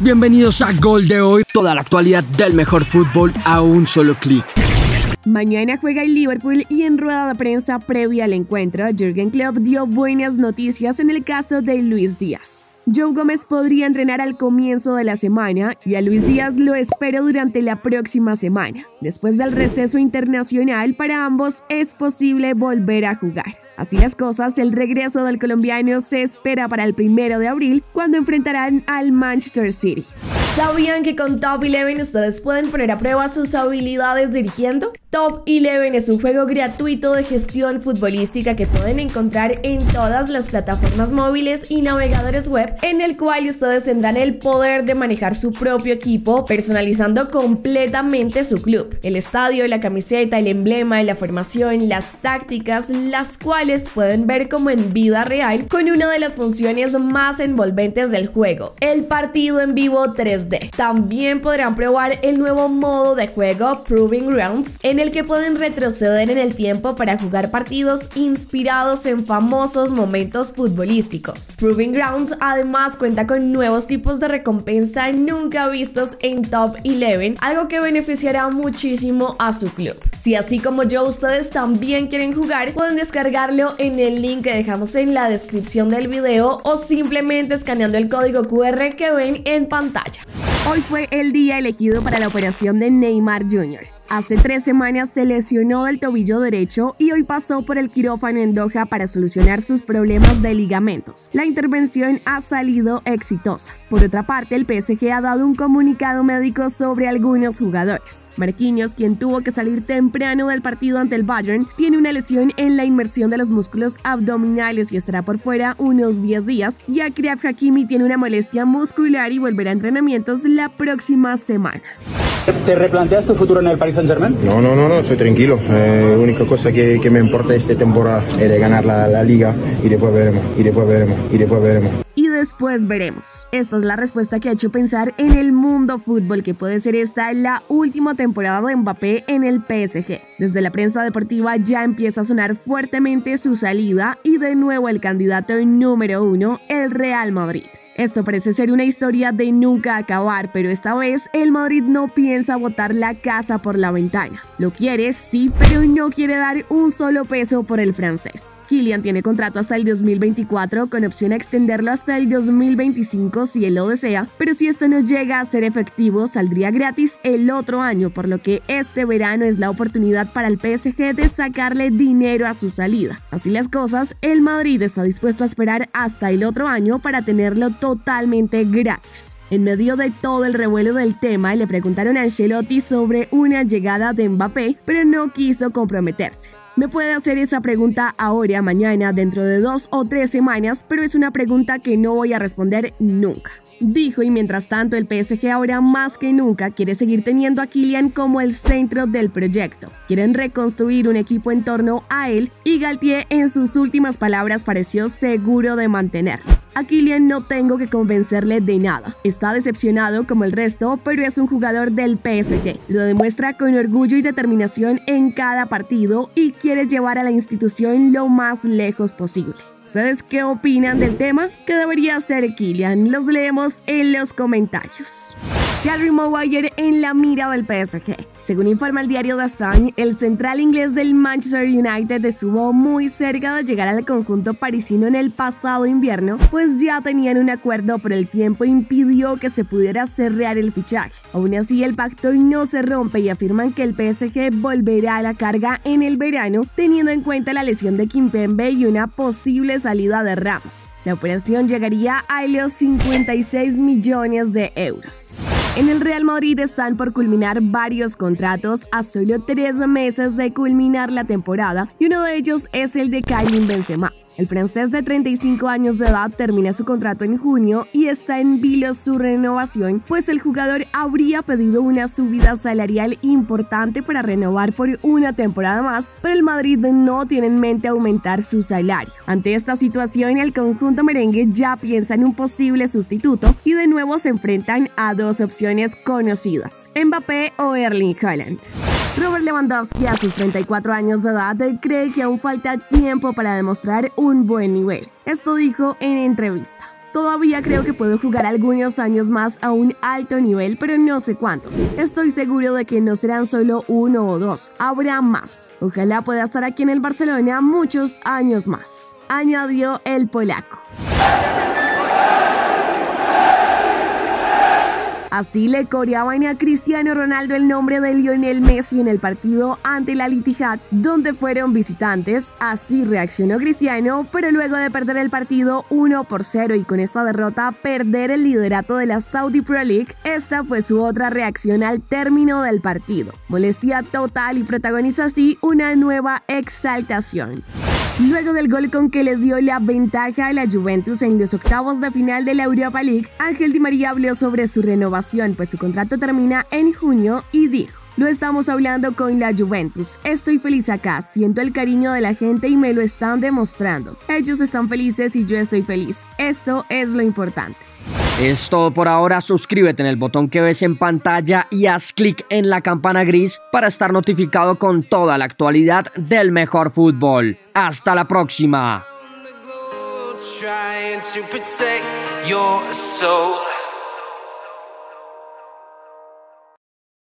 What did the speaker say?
Bienvenidos a Gol de hoy, toda la actualidad del mejor fútbol a un solo clic. Mañana juega el Liverpool y en rueda de prensa previa al encuentro, Jürgen Klopp dio buenas noticias en el caso de Luis Díaz. Joe Gómez podría entrenar al comienzo de la semana y a Luis Díaz lo espero durante la próxima semana. Después del receso internacional, para ambos es posible volver a jugar. Así las cosas, el regreso del colombiano se espera para el primero de abril, cuando enfrentarán al Manchester City. ¿Sabían que con Top 11 ustedes pueden poner a prueba sus habilidades dirigiendo? Top 11 es un juego gratuito de gestión futbolística que pueden encontrar en todas las plataformas móviles y navegadores web, en el cual ustedes tendrán el poder de manejar su propio equipo, personalizando completamente su club, el estadio, la camiseta, el emblema, la formación, las tácticas, las cuales pueden ver como en vida real con una de las funciones más envolventes del juego, el partido en vivo 3 también podrán probar el nuevo modo de juego Proving Grounds, en el que pueden retroceder en el tiempo para jugar partidos inspirados en famosos momentos futbolísticos. Proving Grounds además cuenta con nuevos tipos de recompensa nunca vistos en Top 11, algo que beneficiará muchísimo a su club. Si así como yo ustedes también quieren jugar, pueden descargarlo en el link que dejamos en la descripción del video o simplemente escaneando el código QR que ven en pantalla. Hoy fue el día elegido para la operación de Neymar Jr. Hace tres semanas se lesionó el tobillo derecho y hoy pasó por el quirófano en Doha para solucionar sus problemas de ligamentos. La intervención ha salido exitosa. Por otra parte, el PSG ha dado un comunicado médico sobre algunos jugadores. Marquinhos, quien tuvo que salir temprano del partido ante el Bayern, tiene una lesión en la inmersión de los músculos abdominales y estará por fuera unos 10 días, y Akraf Hakimi tiene una molestia muscular y volverá a entrenamientos la próxima semana. ¿Te replanteas tu futuro en el Paris Saint Germain? No, no, no, no, soy tranquilo. Eh, la única cosa que, me importa esta temporada es de ganar la, liga y después veremos, y después veremos, y después veremos. Y después veremos. Esta es la respuesta que ha hecho pensar en el mundo fútbol que puede ser esta la última temporada de Mbappé en el PSG. Desde la prensa deportiva ya empieza a sonar fuertemente su salida y de nuevo el candidato número uno, el Real Madrid. Esto parece ser una historia de nunca acabar, pero esta vez el Madrid no piensa botar la casa por la ventana. Lo quiere, sí, pero no quiere dar un solo peso por el francés. Kylian tiene contrato hasta el 2024 con opción a extenderlo hasta el 2025 si él lo desea, pero si esto no llega a ser efectivo, saldría gratis el otro año, por lo que este verano es la oportunidad para el PSG de sacarle dinero a su salida. Así las cosas, el Madrid está dispuesto a esperar hasta el otro año para tenerlo totalmente gratis. En medio de todo el revuelo del tema, le preguntaron a Ancelotti sobre una llegada de Mbappé, pero no quiso comprometerse. Me puede hacer esa pregunta ahora, mañana, dentro de dos o tres semanas, pero es una pregunta que no voy a responder nunca. Dijo y mientras tanto el PSG ahora más que nunca quiere seguir teniendo a Kylian como el centro del proyecto. Quieren reconstruir un equipo en torno a él y Galtier en sus últimas palabras pareció seguro de mantenerlo. A Kylian no tengo que convencerle de nada. Está decepcionado como el resto, pero es un jugador del PSG. Lo demuestra con orgullo y determinación en cada partido y quiere llevar a la institución lo más lejos posible. ¿Ustedes qué opinan del tema? ¿Qué debería hacer Kylian? Los leemos en los comentarios. Harry Maguire en la mira del PSG. Según informa el diario The Sun, el central inglés del Manchester United estuvo muy cerca de llegar al conjunto parisino en el pasado invierno, pues ya tenían un acuerdo, pero el tiempo impidió que se pudiera cerrar el fichaje. Aún así, el pacto no se rompe y afirman que el PSG volverá a la carga en el verano, teniendo en cuenta la lesión de Kimpembe y una posible salida de Ramos. La operación llegaría a los 56 millones de euros. En el Real Madrid están por culminar varios contratos a solo tres meses de culminar la temporada y uno de ellos es el de Karim Benzema. El francés de 35 años de edad termina su contrato en junio y está en vilo su renovación, pues el jugador habría pedido una subida salarial importante para renovar por una temporada más, pero el Madrid no tiene en mente aumentar su salario. Ante esta situación, el conjunto merengue ya piensa en un posible sustituto y de nuevo se enfrentan a dos opciones conocidas, Mbappé o Erling Haaland. Robert Lewandowski, a sus 34 años de edad, cree que aún falta tiempo para demostrar un buen nivel. Esto dijo en entrevista. Todavía creo que puedo jugar algunos años más a un alto nivel, pero no sé cuántos. Estoy seguro de que no serán solo uno o dos, habrá más. Ojalá pueda estar aquí en el Barcelona muchos años más, añadió el polaco. Así le coreaban a Cristiano Ronaldo el nombre de Lionel Messi en el partido ante la Litijat, donde fueron visitantes. Así reaccionó Cristiano, pero luego de perder el partido 1 por 0 y con esta derrota perder el liderato de la Saudi Pro League, esta fue su otra reacción al término del partido. Molestia total y protagoniza así una nueva exaltación. Luego del gol con que le dio la ventaja a la Juventus en los octavos de final de la Europa League, Ángel Di María habló sobre su renovación, pues su contrato termina en junio y dijo. Lo estamos hablando con la Juventus. Estoy feliz acá, siento el cariño de la gente y me lo están demostrando. Ellos están felices y yo estoy feliz. Esto es lo importante. Es todo por ahora, suscríbete en el botón que ves en pantalla y haz clic en la campana gris para estar notificado con toda la actualidad del mejor fútbol. Hasta la próxima.